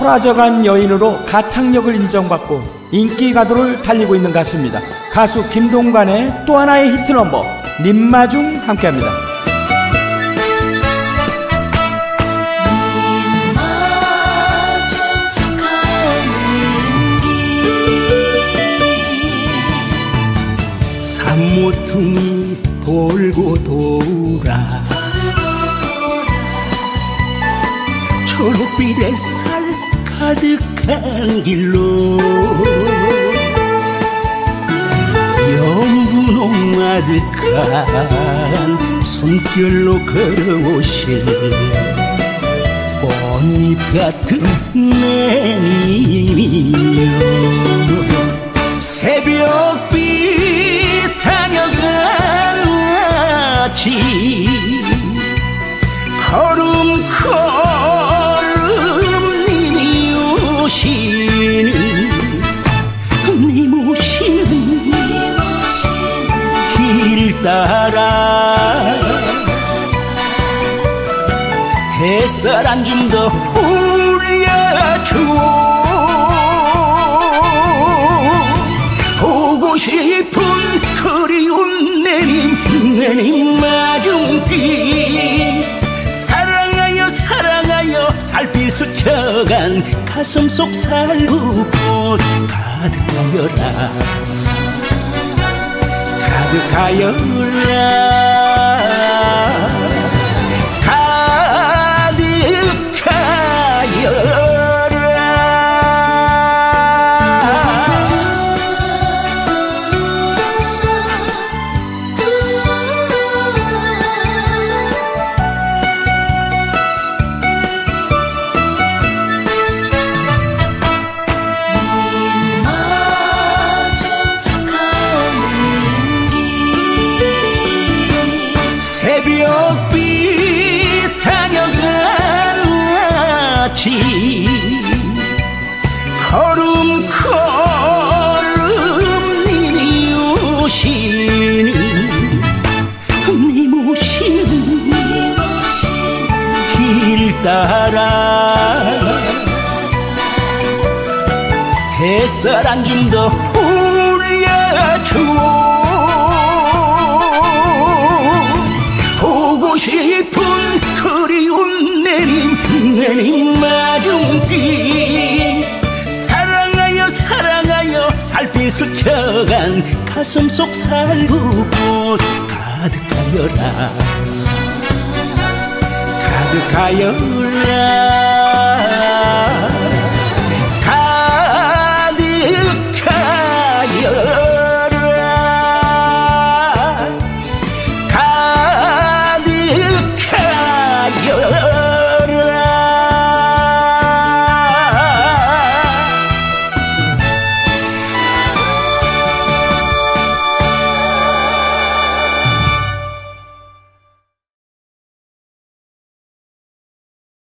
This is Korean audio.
토라져간 여인으로 가창력을 인정받고 인기 가도를 달리고 있는 가수입니다. 가수 김동관의 또 하나의 히트 넘버 님마중 함께합니다. 산모퉁이 돌고 돌아 초록빛 햇살 가득한 길로. 연분홍 아득한 손길로 걸어오실 꽃잎 같은 내님이여 새벽빛 다녀간 아침 걸음 걸 오시는 님 오시는 길 따라 햇살 한 줌 더 올려주오 보고 싶은 그리운 내님 내님 마중기 살피 스쳐간 가슴 속 살구꽃 가득 하여라. 가득 하여라 아침 걸음 걸음 님이 오시는 님 오시는 길 따라 햇살 한 줌더 내님 마중기 사랑하여 사랑하여 살피 스쳐간 가슴 속 살구꽃 가득하여라. 가득하여라